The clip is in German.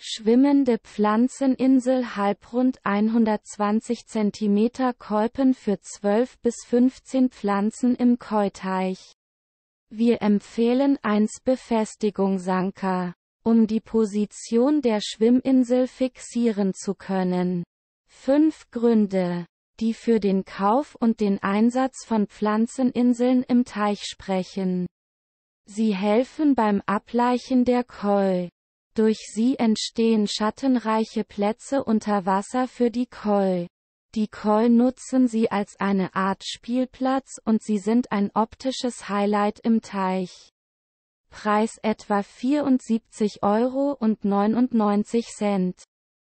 Schwimmende Pflanzeninsel halbrund 120 cm Kolpen für 12 bis 15 Pflanzen im Koi-Teich. Wir empfehlen 1 Befestigung Sanka, um die Position der Schwimminsel fixieren zu können. 5 Gründe, die für den Kauf und den Einsatz von Pflanzeninseln im Teich sprechen. Sie helfen beim Ableichen der Koi. Durch sie entstehen schattenreiche Plätze unter Wasser für die Koi. Die Koi nutzen sie als eine Art Spielplatz und sie sind ein optisches Highlight im Teich. Preis etwa 74 Euro und 99 Cent.